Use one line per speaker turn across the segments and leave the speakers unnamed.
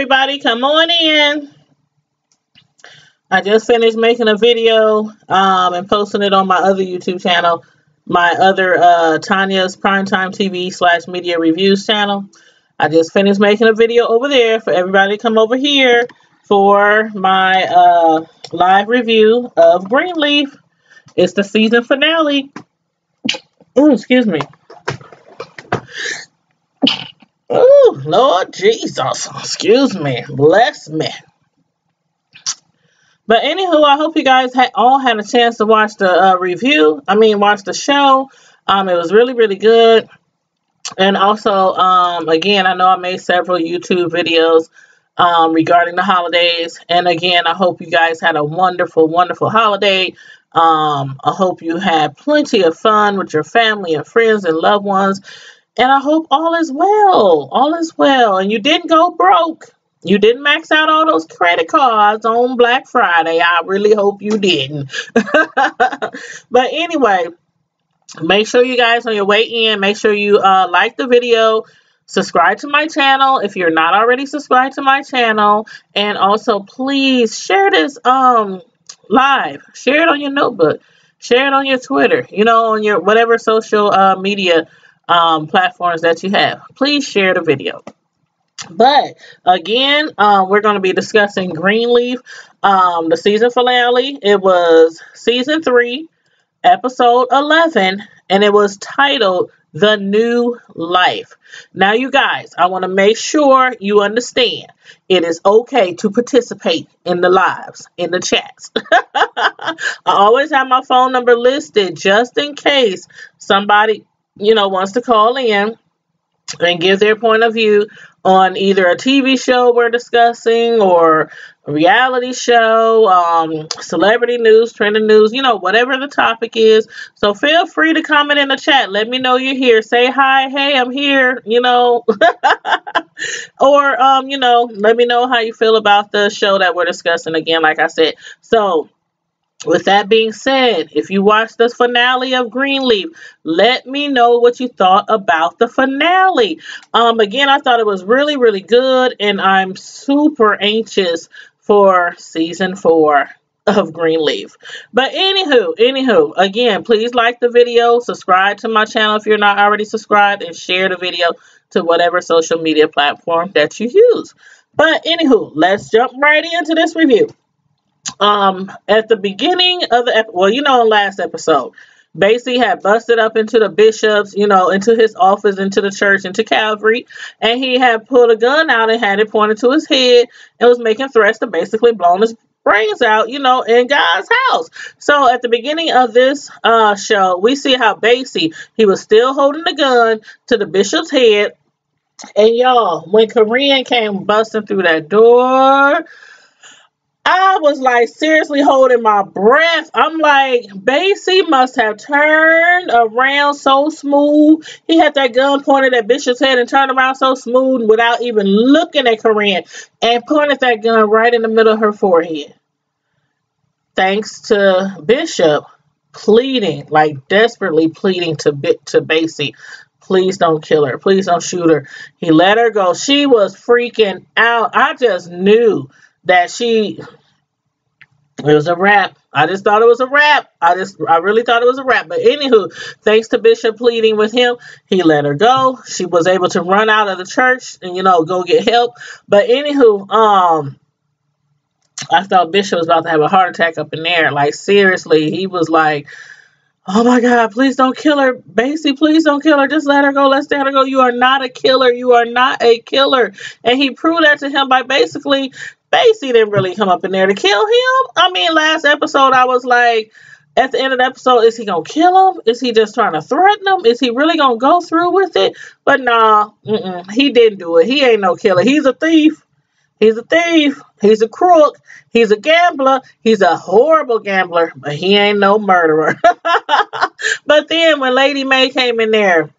everybody, come on in. I just finished making a video um, and posting it on my other YouTube channel, my other uh, Tanya's Primetime TV slash Media Reviews channel. I just finished making a video over there for everybody to come over here for my uh, live review of Greenleaf. It's the season finale. Oh, excuse me. Oh, Lord Jesus. Excuse me. Bless me. But anywho, I hope you guys ha all had a chance to watch the uh, review. I mean, watch the show. Um, it was really, really good. And also, um, again, I know I made several YouTube videos um, regarding the holidays. And again, I hope you guys had a wonderful, wonderful holiday. Um, I hope you had plenty of fun with your family and friends and loved ones. And I hope all is well. All is well. And you didn't go broke. You didn't max out all those credit cards on Black Friday. I really hope you didn't. but anyway, make sure you guys on your way in, make sure you uh, like the video, subscribe to my channel if you're not already subscribed to my channel, and also please share this um live. Share it on your notebook. Share it on your Twitter. You know, on your whatever social uh, media um, platforms that you have. Please share the video. But again, um, we're going to be discussing Greenleaf, um, the season finale. It was season three, episode 11, and it was titled The New Life. Now, you guys, I want to make sure you understand it is okay to participate in the lives, in the chats. I always have my phone number listed just in case somebody you know, wants to call in and give their point of view on either a TV show we're discussing or a reality show, um, celebrity news, trending news, you know, whatever the topic is. So feel free to comment in the chat. Let me know you're here. Say hi, hey, I'm here, you know. or, um, you know, let me know how you feel about the show that we're discussing again, like I said. So, with that being said, if you watched the finale of Greenleaf, let me know what you thought about the finale. Um, again, I thought it was really, really good, and I'm super anxious for season four of Greenleaf. But anywho, anywho, again, please like the video, subscribe to my channel if you're not already subscribed, and share the video to whatever social media platform that you use. But anywho, let's jump right into this review um, at the beginning of the, well, you know, last episode, Basie had busted up into the bishops, you know, into his office, into the church, into Calvary, and he had pulled a gun out and had it pointed to his head and was making threats to basically blow his brains out, you know, in God's house. So at the beginning of this uh, show, we see how Basie, he was still holding the gun to the bishop's head. And y'all, when Corinne came busting through that door, I was like seriously holding my breath. I'm like, Basie must have turned around so smooth. He had that gun pointed at Bishop's head and turned around so smooth without even looking at Corinne and pointed that gun right in the middle of her forehead. Thanks to Bishop pleading, like desperately pleading to to Basie, please don't kill her. Please don't shoot her. He let her go. She was freaking out. I just knew that she it was a wrap. I just thought it was a wrap. I just I really thought it was a wrap. But anywho, thanks to Bishop pleading with him, he let her go. She was able to run out of the church and you know go get help. But anywho, um I thought Bishop was about to have a heart attack up in there. Like seriously, he was like Oh my God, please don't kill her. Basie, please don't kill her. Just let her go. Let's let her go. You are not a killer. You are not a killer. And he proved that to him by basically Basie didn't really come up in there to kill him. I mean, last episode I was like, at the end of the episode, is he gonna kill him? Is he just trying to threaten him? Is he really gonna go through with it? But nah, he didn't do it. He ain't no killer. He's a thief. He's a thief. He's a crook. He's a gambler. He's a horrible gambler, but he ain't no murderer. but then when Lady Mae came in there,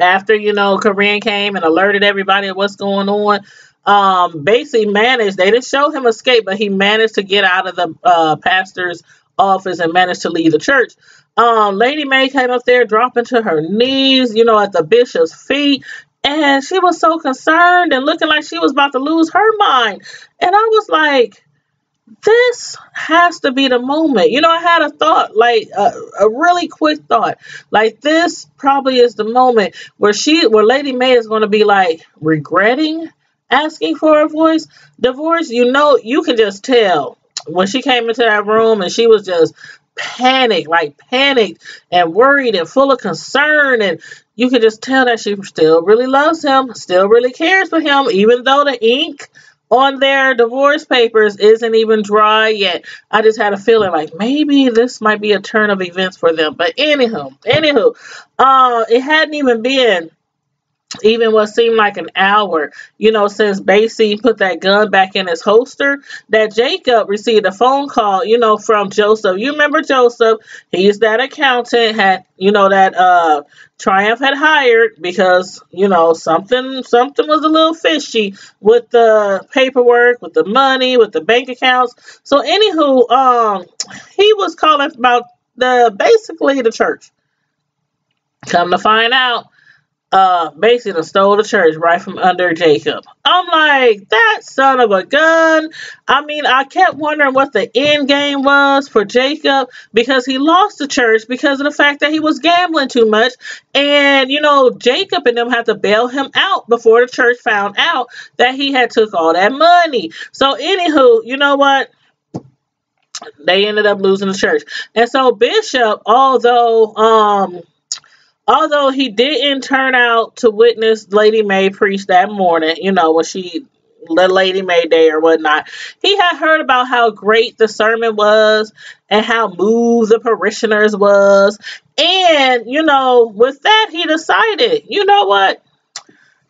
after you know Corinne came and alerted everybody of what's going on, um, basically managed. They didn't show him escape, but he managed to get out of the uh, pastor's office and managed to leave the church. Um, Lady Mae came up there, dropping to her knees, you know, at the bishop's feet, And she was so concerned and looking like she was about to lose her mind. And I was like, this has to be the moment. You know, I had a thought, like a, a, really quick thought, like this probably is the moment where she, where Lady Mae is going to be like regretting asking for a voice divorce. You know, you can just tell when she came into that room and she was just panicked, like panicked and worried and full of concern. And you could just tell that she still really loves him, still really cares for him, even though the ink on their divorce papers isn't even dry yet. I just had a feeling like maybe this might be a turn of events for them. But anywho, anywho, uh, it hadn't even been even what seemed like an hour, you know, since Basie put that gun back in his holster, that Jacob received a phone call, you know, from Joseph. You remember Joseph? He's that accountant had, you know, that uh Triumph had hired because, you know, something something was a little fishy with the paperwork, with the money, with the bank accounts. So anywho, um he was calling about the basically the church. Come to find out, uh, basically stole the church right from under Jacob. I'm like, that son of a gun. I mean, I kept wondering what the end game was for Jacob because he lost the church because of the fact that he was gambling too much. And, you know, Jacob and them had to bail him out before the church found out that he had took all that money. So, anywho, you know what? They ended up losing the church. And so Bishop, although um although he didn't turn out to witness Lady Mae preach that morning, you know, when she the Lady Mae Day or whatnot, he had heard about how great the sermon was and how moved the parishioners was. And, you know, with that, he decided, you know what?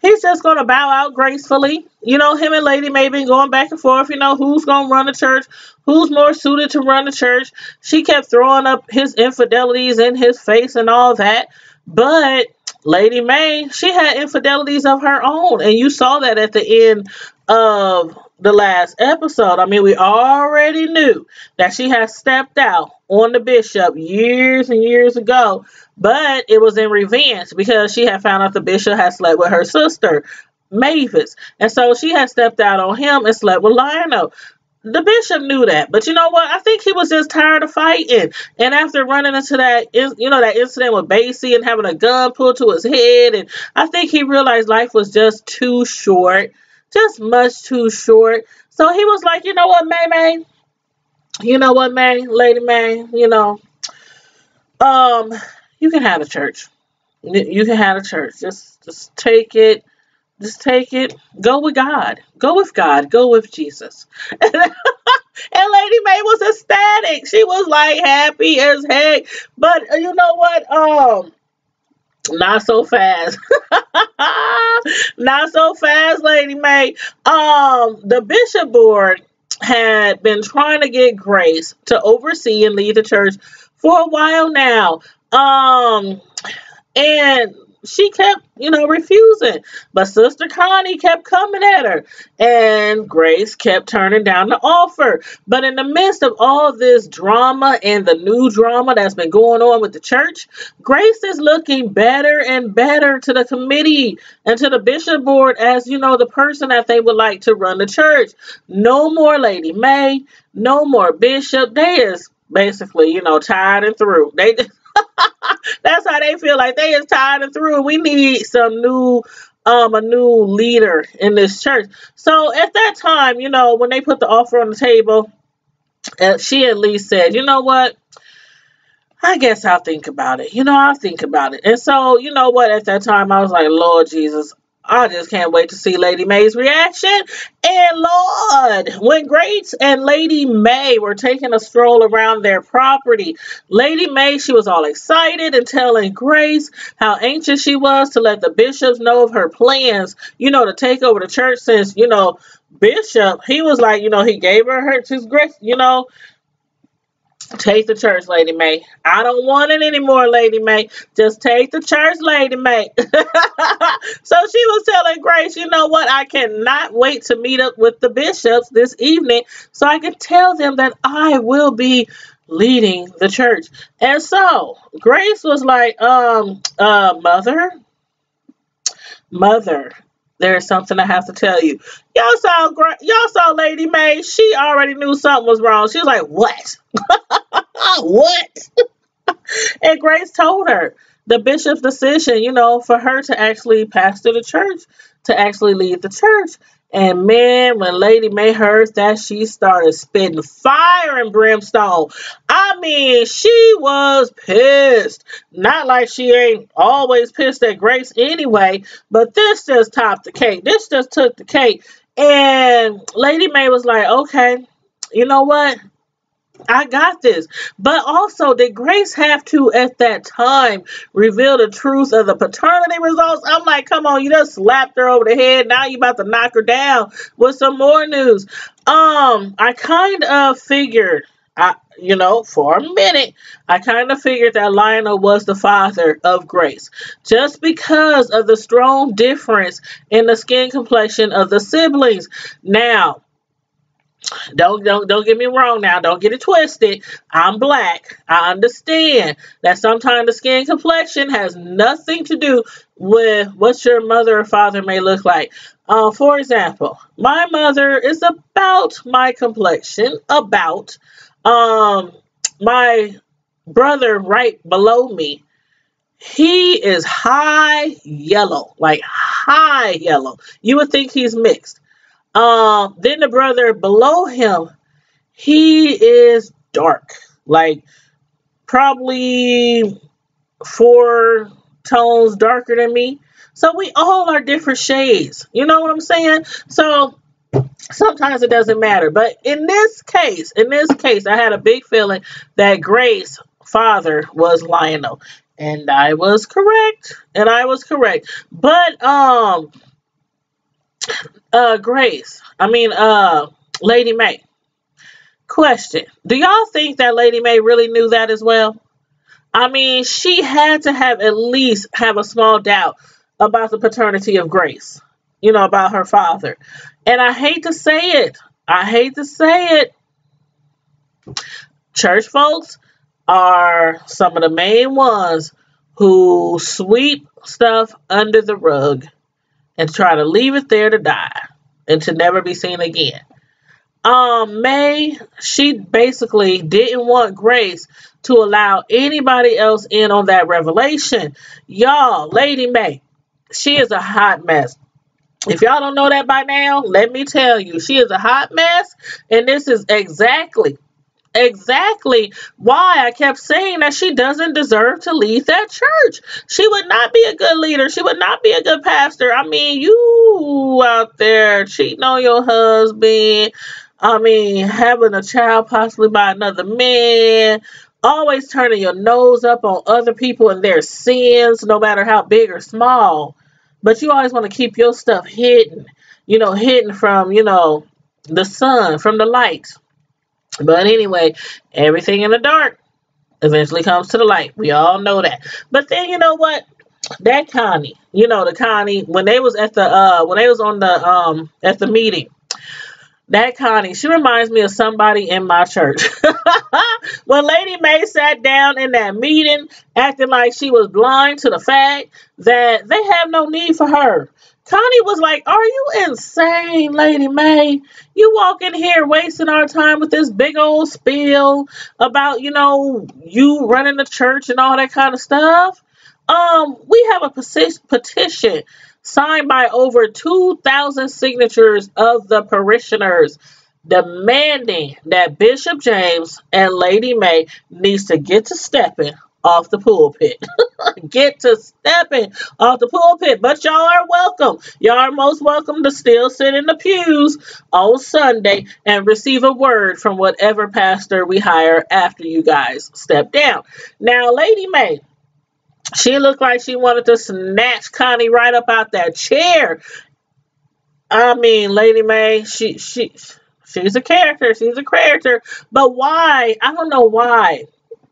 He's just going to bow out gracefully. You know, him and Lady Mae been going back and forth. You know, who's going to run the church? Who's more suited to run the church? She kept throwing up his infidelities in his face and all that. But Lady Mae, she had infidelities of her own, and you saw that at the end of the last episode. I mean, we already knew that she had stepped out on the bishop years and years ago, but it was in revenge because she had found out the bishop had slept with her sister, Mavis. And so she had stepped out on him and slept with Lionel the bishop knew that, but you know what? I think he was just tired of fighting. And after running into that, you know, that incident with Basie and having a gun pulled to his head, and I think he realized life was just too short, just much too short. So he was like, you know what, Mae Mae, you know what, Mae, Lady Mae, you know, um, you can have a church. You can have a church. Just, just take it just take it. Go with God. Go with God. Go with Jesus. and Lady Mae was ecstatic. She was like happy as heck. But uh, you know what? Um, not so fast. Not so fast, Lady Mae. Um, the bishop board had been trying to get Grace to oversee and lead the church for a while now. Um, and she kept, you know, refusing. But Sister Connie kept coming at her. And Grace kept turning down the offer. But in the midst of all this drama and the new drama that's been going on with the church, Grace is looking better and better to the committee and to the bishop board as, you know, the person that they would like to run the church. No more Lady Mae, no more bishop. They is basically, you know, tired and through. They That's how they feel like they is tired and through. We need some new um a new leader in this church. So at that time, you know, when they put the offer on the table, uh, she at least said, you know what? I guess I'll think about it. You know, I'll think about it. And so, you know what? At that time, I was like, Lord Jesus, I just can't wait to see Lady Mae's reaction. And Lord, when Grace and Lady Mae were taking a stroll around their property, Lady Mae, she was all excited and telling Grace how anxious she was to let the bishops know of her plans, you know, to take over the church since, you know, Bishop, he was like, you know, he gave her her his grace, you know, Take the church, Lady Mae. I don't want it anymore, Lady Mae. Just take the church, Lady Mae. so she was telling Grace, you know what? I cannot wait to meet up with the bishops this evening so I can tell them that I will be leading the church. And so Grace was like, um, uh, mother, mother, there's something I have to tell you. Y'all saw y'all saw Lady Mae. She already knew something was wrong. She was like, "What? what?" and Grace told her the bishop's decision, you know, for her to actually pastor the church, to actually lead the church. And man, when Lady Mae heard that, she started spitting fire and brimstone. I mean, she was pissed. Not like she ain't always pissed at Grace anyway, but this just topped the cake. This just took the cake. And Lady Mae was like, okay, you know what? I got this. But also, did Grace have to, at that time, reveal the truth of the paternity results? I'm like, come on, you just slapped her over the head. Now you about to knock her down with some more news. Um, I kind of figured, I, you know, for a minute, I kind of figured that Lionel was the father of Grace. Just because of the strong difference in the skin complexion of the siblings. Now, don't don't don't get me wrong now. Don't get it twisted. I'm black. I understand that sometimes the skin complexion has nothing to do with what your mother or father may look like. Uh, for example, my mother is about my complexion. About um my brother right below me. He is high yellow, like high yellow. You would think he's mixed. Um, then the brother below him, he is dark, like probably four tones darker than me. So we all are different shades. You know what I'm saying? So sometimes it doesn't matter. But in this case, in this case, I had a big feeling that Grace father was Lionel. And I was correct. And I was correct. But um uh, Grace, I mean, uh, Lady Mae. Question: Do y'all think that Lady Mae really knew that as well? I mean, she had to have at least have a small doubt about the paternity of Grace. You know, about her father. And I hate to say it. I hate to say it. Church folks are some of the main ones who sweep stuff under the rug and try to leave it there to die and to never be seen again. Um, Mae, she basically didn't want Grace to allow anybody else in on that revelation. Y'all, Lady Mae, she is a hot mess. If y'all don't know that by now, let me tell you, she is a hot mess, and this is exactly exactly why I kept saying that she doesn't deserve to lead that church. She would not be a good leader. She would not be a good pastor. I mean, you out there cheating on your husband. I mean, having a child possibly by another man. Always turning your nose up on other people and their sins, no matter how big or small. But you always want to keep your stuff hidden, you know, hidden from, you know, the sun, from the light. But anyway, everything in the dark eventually comes to the light. We all know that. But then you know what? That Connie, you know the Connie when they was at the uh when they was on the um at the meeting. That Connie, she reminds me of somebody in my church. when Lady Mae sat down in that meeting, acting like she was blind to the fact that they have no need for her. Connie was like, Are you insane, Lady Mae? You walk in here wasting our time with this big old spiel about, you know, you running the church and all that kind of stuff. Um, we have a petition signed by over 2,000 signatures of the parishioners demanding that Bishop James and Lady Mae needs to get to stepping off the pulpit. Get to stepping off the pulpit. But y'all are welcome. Y'all are most welcome to still sit in the pews on Sunday and receive a word from whatever pastor we hire after you guys step down. Now, Lady Mae, she looked like she wanted to snatch Connie right up out that chair. I mean, Lady Mae, she she she's a character. She's a character. But why? I don't know why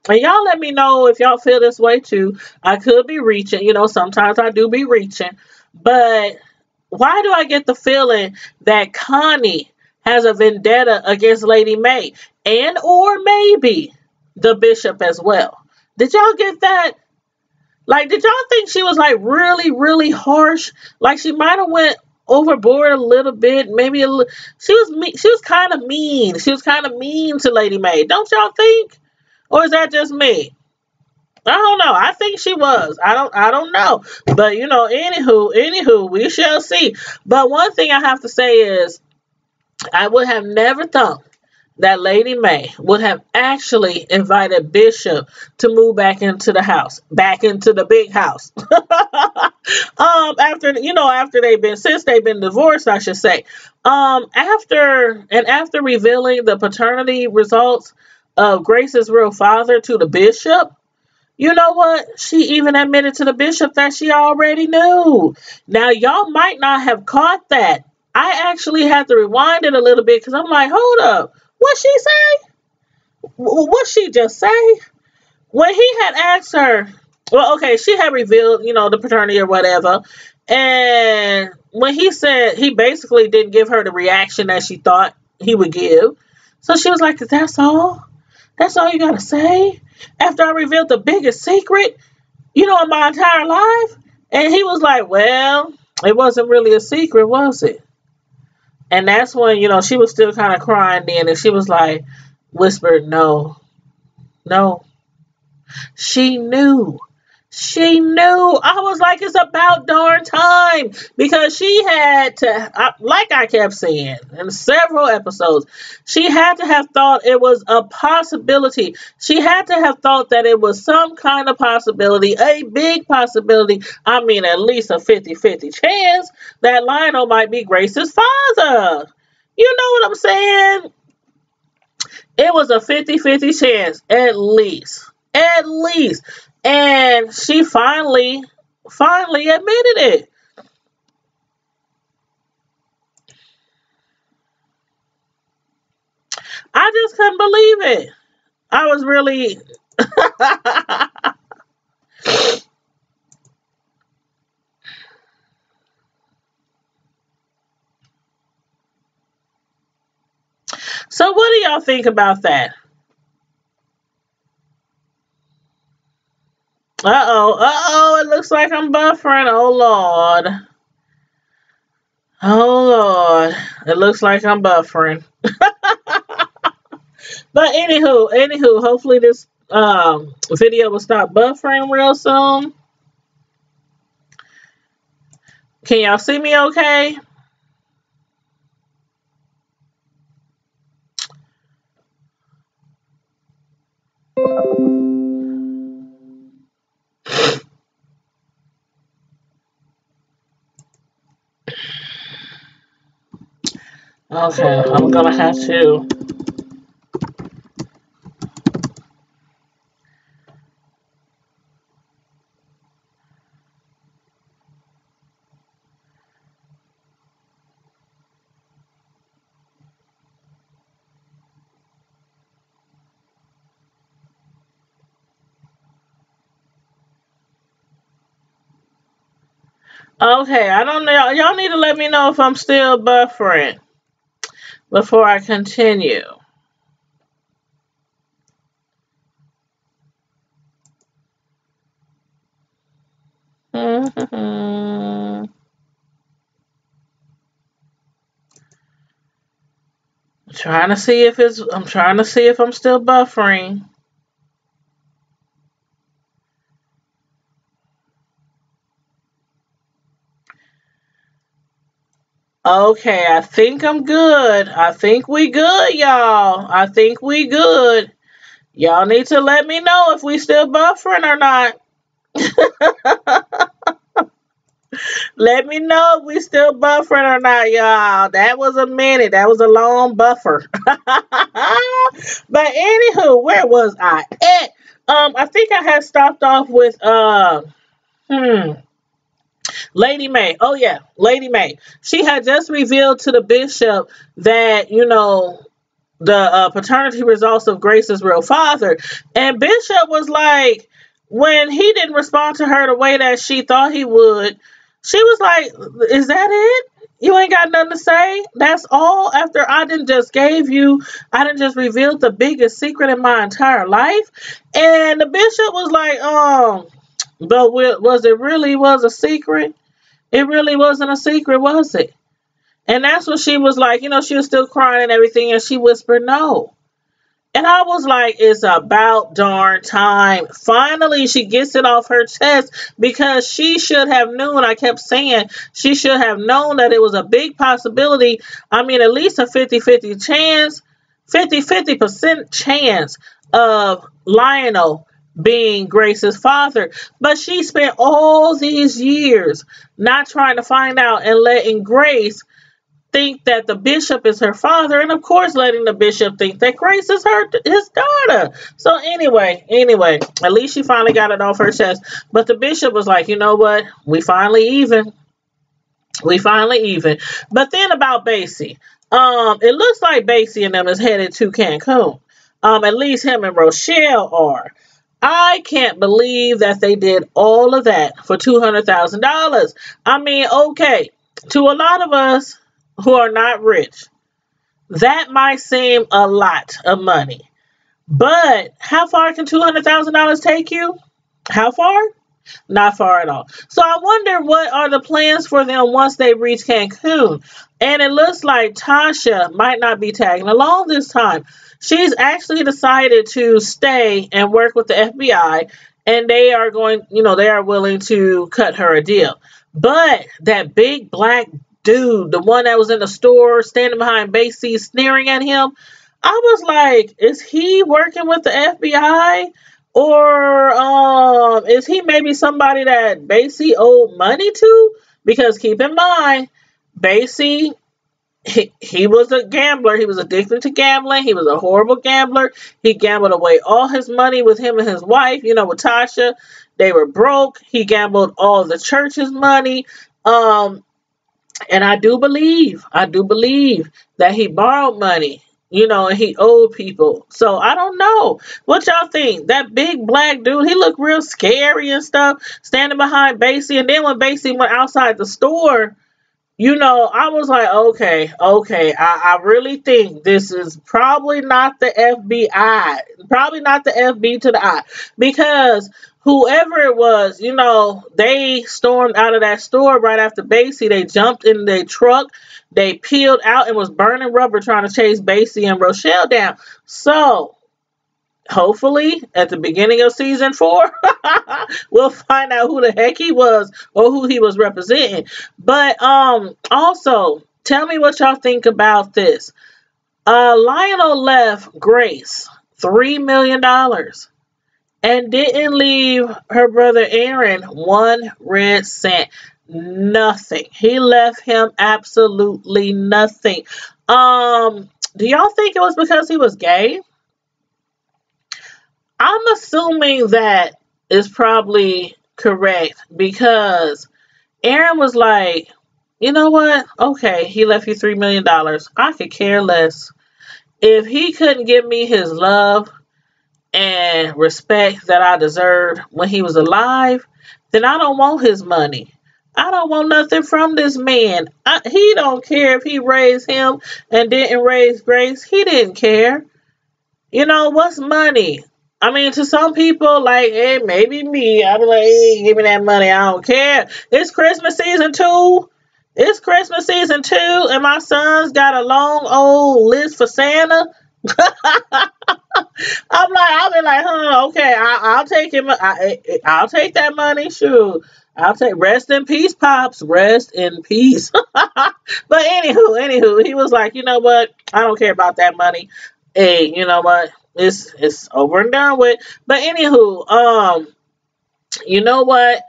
and y'all let me know if y'all feel this way too. I could be reaching, you know, sometimes I do be reaching. But why do I get the feeling that Connie has a vendetta against Lady Mae and or maybe the bishop as well? Did y'all get that? Like, did y'all think she was like really, really harsh? Like she might have went overboard a little bit. Maybe a little. She was me- she was kind of mean. She was kind of mean to Lady Mae. Don't y'all think? Or is that just me? I don't know. I think she was. I don't. I don't know. But you know, anywho, anywho, we shall see. But one thing I have to say is, I would have never thought that Lady Mae would have actually invited Bishop to move back into the house, back into the big house. um, after you know, after they've been since they've been divorced, I should say. Um, after and after revealing the paternity results of Grace's real father to the bishop, you know what? She even admitted to the bishop that she already knew. Now, y'all might not have caught that. I actually had to rewind it a little bit because I'm like, hold up. What she say? What she just say? When he had asked her, well, okay, she had revealed, you know, the paternity or whatever. And when he said he basically didn't give her the reaction that she thought he would give. So she was like, That's all? That's all you gotta say? After I revealed the biggest secret, you know, in my entire life? And he was like, Well, it wasn't really a secret, was it? And that's when, you know, she was still kind of crying then. And she was like, whispered, no, no. She knew. She knew. I was like, it's about darn time because she had to, like I kept saying in several episodes, she had to have thought it was a possibility. She had to have thought that it was some kind of possibility, a big possibility. I mean, at least a 50 50 chance that Lionel might be Grace's father. You know what I'm saying? It was a 50 50 chance, at least. At least. And she finally, finally admitted it. I just couldn't believe it. I was really. so, what do y'all think about that? Uh-oh, uh-oh, it looks like I'm buffering. Oh, Lord. Oh, Lord. It looks like I'm buffering. but anywho, anywho, hopefully this um, video will stop buffering real soon. Can y'all see me okay? Okay, I'm gonna have to Okay, I don't know. Y'all need to let me know if I'm still buffering before I continue. trying to see if it's I'm trying to see if I'm still buffering. Okay, I think I'm good. I think we good, y'all. I think we good. Y'all need to let me know if we still buffering or not. let me know if we still buffering or not, y'all. That was a minute. That was a long buffer. but anywho, where was I at? Um, I think I had stopped off with uh hmm Lady Mae. Oh, yeah, Lady Mae. She had just revealed to the bishop that, you know, the uh, paternity results of Grace's real father. And Bishop was like, when he didn't respond to her the way that she thought he would, she was like, Is that it? You ain't got nothing to say? That's all after I didn't just gave you, I didn't just revealed the biggest secret in my entire life. And the bishop was like, um, But was it really was a secret? It really wasn't a secret, was it? And that's when she was like, you know, she was still crying and everything, and she whispered no. And I was like, it's about darn time. Finally, she gets it off her chest because she should have known. I kept saying she should have known that it was a big possibility. I mean, at least a 50 50 chance, 50 50% chance of Lionel being Grace's father. But she spent all these years not trying to find out and letting Grace think that the bishop is her father, and of course, letting the bishop think that Grace is her his daughter. So anyway, anyway, at least she finally got it off her chest. But the bishop was like, you know what? We finally even. We finally even. But then about Basie, um, it looks like Basie and them is headed to Cancun. Um, at least him and Rochelle are. I can't believe that they did all of that for $200,000. I mean, okay, to a lot of us, who are not rich. That might seem a lot of money. But how far can $200,000 take you? How far? Not far at all. So I wonder what are the plans for them once they reach Cancun. And it looks like Tasha might not be tagging along this time. She's actually decided to stay and work with the FBI, and they are going, you know, they are willing to cut her a deal. But that big black dude, the one that was in the store standing behind Basie sneering at him. I was like, is he working with the FBI? Or um, is he maybe somebody that Basie owed money to? Because keep in mind, Basie, he, he was a gambler. He was addicted to gambling. He was a horrible gambler. He gambled away all his money with him and his wife, you know, with Tasha. They were broke. He gambled all the church's money. Um, and I do believe, I do believe that he borrowed money, you know, and he owed people. So I don't know. What y'all think? That big black dude, he looked real scary and stuff, standing behind Basie. And then when Basie went outside the store, you know, I was like, okay, okay, I, I really think this is probably not the FBI, probably not the FB to the I, because whoever it was, you know, they stormed out of that store right after Basie. They jumped in their truck, they peeled out and was burning rubber trying to chase Basie and Rochelle down. So, hopefully, at the beginning of season four, we'll find out who the heck he was or who he was representing. But um, also, tell me what y'all think about this. Uh, Lionel left Grace three million dollars and didn't leave her brother Aaron one red cent. Nothing. He left him absolutely nothing. Um, do y'all think it was because he was gay? I'm assuming that is probably correct because Aaron was like, you know what? Okay, he left you $3 million. I could care less. If he couldn't give me his love, and respect that I deserved when he was alive, then I don't want his money. I don't want nothing from this man. I, he don't care if he raised him and didn't raise Grace. He didn't care. You know, what's money? I mean, to some people, like, hey, maybe me. I'm like, hey, give me that money. I don't care. It's Christmas season two. It's Christmas season two, and my son's got a long old list for Santa. I'm like, I'll be like, huh, okay, I, will take him. I, I'll take that money. Shoot. I'll take rest in peace, pops. Rest in peace. but anywho, anywho, he was like, you know what? I don't care about that money. Hey, you know what? It's it's over and done with. But anywho, um, you know what?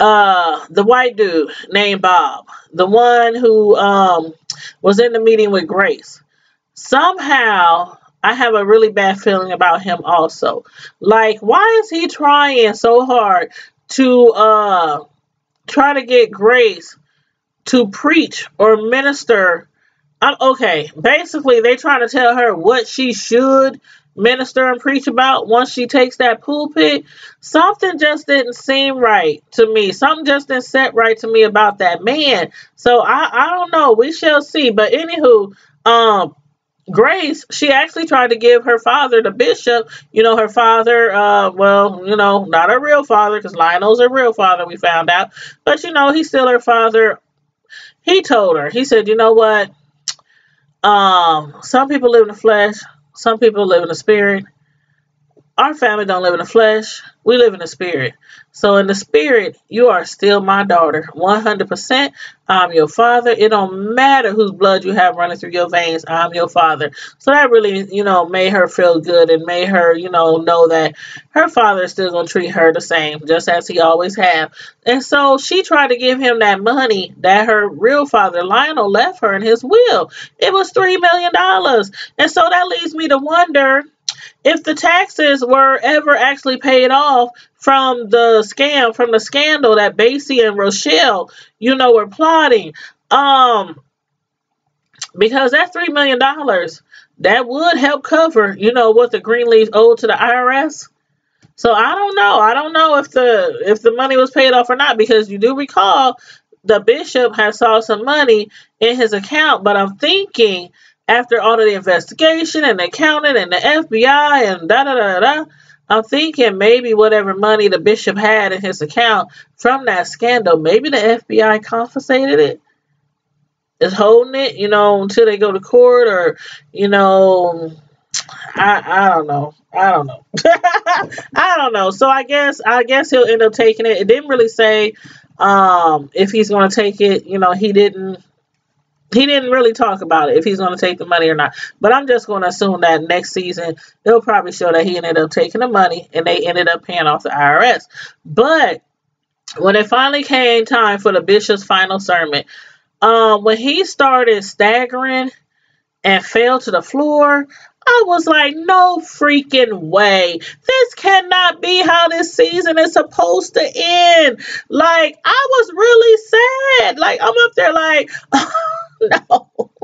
Uh, the white dude named Bob, the one who um was in the meeting with Grace, somehow I have a really bad feeling about him also. Like, why is he trying so hard to uh try to get Grace to preach or minister? I'm okay. Basically, they trying to tell her what she should minister and preach about once she takes that pulpit. Something just didn't seem right to me. Something just didn't set right to me about that man. So I I don't know. We shall see. But anywho, um Grace, she actually tried to give her father, the bishop, you know, her father, uh, well, you know, not her real father, because Lionel's her real father, we found out. But, you know, he's still her father. He told her, he said, you know what? Um, some people live in the flesh, some people live in the spirit. Our family don't live in the flesh. We live in the spirit. So in the spirit, you are still my daughter. 100%. I'm your father. It don't matter whose blood you have running through your veins. I'm your father. So that really, you know, made her feel good and made her, you know, know that her father is still going to treat her the same, just as he always have. And so she tried to give him that money that her real father, Lionel, left her in his will. It was $3 million. And so that leads me to wonder if the taxes were ever actually paid off from the scam, from the scandal that Basie and Rochelle, you know, were plotting. Um, because that three million dollars that would help cover, you know, what the Greenleaf owed to the IRS. So I don't know. I don't know if the if the money was paid off or not because you do recall the bishop had saw some money in his account, but I'm thinking after all of the investigation and the accounting and the FBI and da da da da, I'm thinking maybe whatever money the bishop had in his account from that scandal, maybe the FBI confiscated it, is holding it, you know, until they go to court or, you know, I I don't know. I don't know. I don't know. So I guess I guess he'll end up taking it. It didn't really say um if he's gonna take it, you know, he didn't he didn't really talk about it if he's going to take the money or not. But I'm just going to assume that next season they'll probably show that he ended up taking the money and they ended up paying off the IRS. But when it finally came time for the bishop's final sermon, um, when he started staggering and fell to the floor, I was like, no freaking way. This cannot be how this season is supposed to end. Like, I was really sad. Like, I'm up there like, no.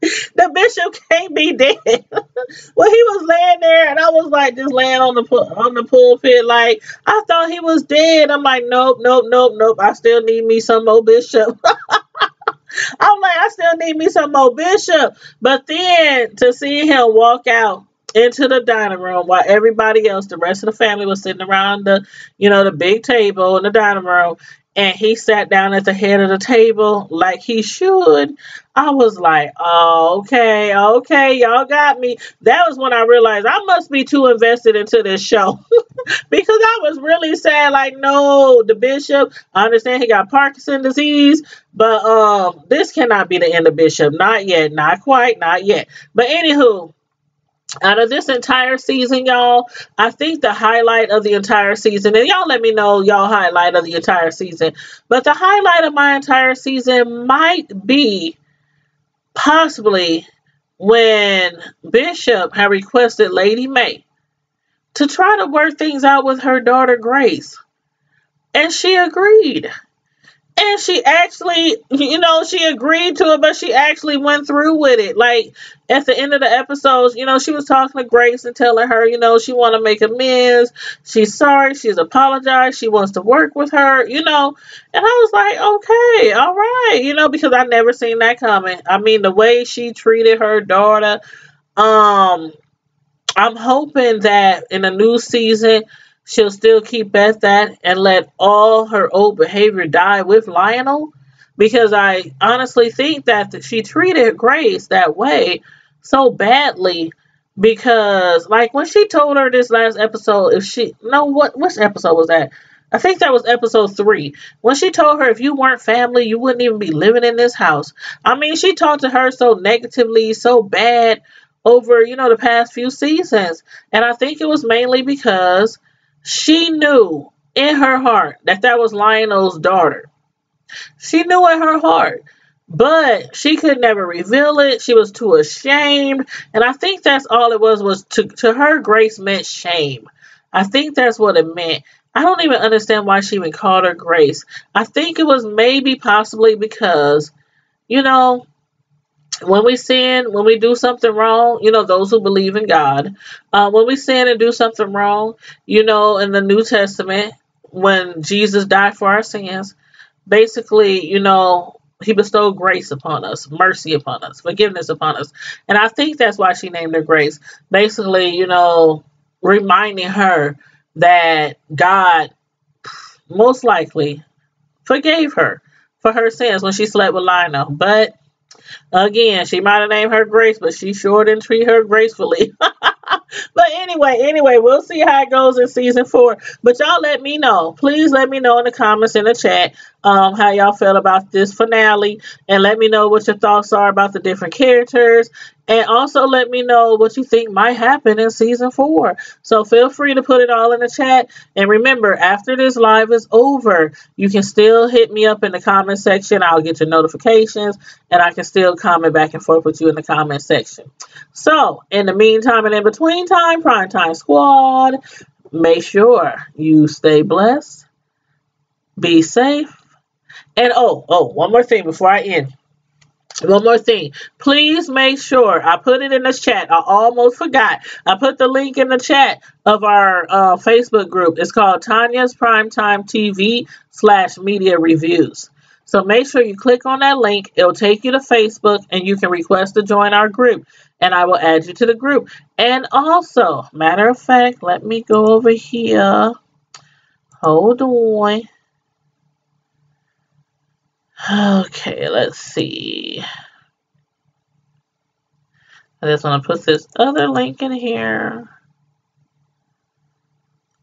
The bishop can't be dead. well, he was laying there, and I was like, just laying on the on the pulpit, like I thought he was dead. I'm like, nope, nope, nope, nope. I still need me some more bishop. I'm like, I still need me some more bishop. But then to see him walk out into the dining room while everybody else, the rest of the family, was sitting around the, you know, the big table in the dining room, and he sat down at the head of the table like he should. I was like, oh, okay, okay, y'all got me. That was when I realized I must be too invested into this show because I was really sad. Like, no, the bishop, I understand he got Parkinson disease, but um, this cannot be the end of Bishop. Not yet, not quite, not yet. But anywho, out of this entire season, y'all, I think the highlight of the entire season, and y'all let me know y'all highlight of the entire season, but the highlight of my entire season might be possibly when Bishop had requested Lady Mae to try to work things out with her daughter Grace. And she agreed. And she actually, you know, she agreed to it, but she actually went through with it. Like at the end of the episodes, you know, she was talking to Grace and telling her, you know, she want to make amends. She's sorry. She's apologized. She wants to work with her, you know. And I was like, okay, all right, you know, because I never seen that coming. I mean, the way she treated her daughter, um, I'm hoping that in a new season she'll still keep at that and let all her old behavior die with Lionel because I honestly think that she treated Grace that way so badly because like when she told her this last episode if she no what which episode was that I think that was episode three. When she told her if you weren't family, you wouldn't even be living in this house. I mean, she talked to her so negatively, so bad over, you know, the past few seasons. And I think it was mainly because she knew in her heart that that was Lionel's daughter. She knew in her heart, but she could never reveal it. She was too ashamed, and I think that's all it was. Was to to her, Grace meant shame. I think that's what it meant. I don't even understand why she even called her Grace. I think it was maybe possibly because, you know, when we sin, when we do something wrong, you know, those who believe in God, uh, when we sin and do something wrong, you know, in the New Testament, when Jesus died for our sins, basically, you know, he bestowed grace upon us, mercy upon us, forgiveness upon us. And I think that's why she named her Grace. Basically, you know, reminding her that God most likely forgave her for her sins when she slept with Lionel. But again, she might have named her Grace, but she sure didn't treat her gracefully. but anyway, anyway, we'll see how it goes in season four. But y'all let me know. Please let me know in the comments in the chat um, how y'all feel about this finale. And let me know what your thoughts are about the different characters. And also let me know what you think might happen in season four. So feel free to put it all in the chat. And remember, after this live is over, you can still hit me up in the comment section. I'll get your notifications and I can still comment back and forth with you in the comment section. So in the meantime and in between time, Prime Time Squad, make sure you stay blessed, be safe, and oh, oh, one more thing before I end. One more thing. Please make sure I put it in the chat. I almost forgot. I put the link in the chat of our uh, Facebook group. It's called Tanya's Primetime TV slash media reviews. So make sure you click on that link. It'll take you to Facebook and you can request to join our group and I will add you to the group. And also, matter of fact, let me go over here. Hold on. Okay, let's see. I just want to put this other link in here.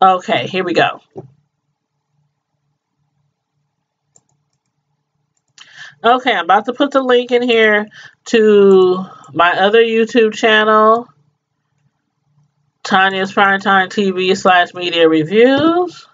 Okay, here we go. Okay, I'm about to put the link in here to my other YouTube channel, Tanya's Primetime TV slash Media Reviews.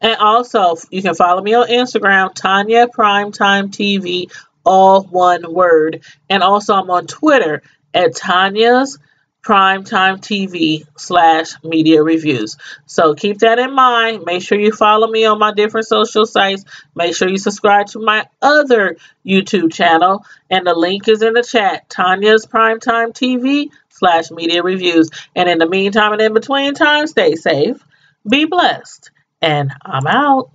And also, you can follow me on Instagram, Tanya Primetime TV, all one word. And also, I'm on Twitter at Tanya's Primetime TV slash media reviews. So keep that in mind. Make sure you follow me on my different social sites. Make sure you subscribe to my other YouTube channel. And the link is in the chat. Tanya's Primetime TV slash media reviews. And in the meantime and in between time, stay safe, be blessed, and I'm out.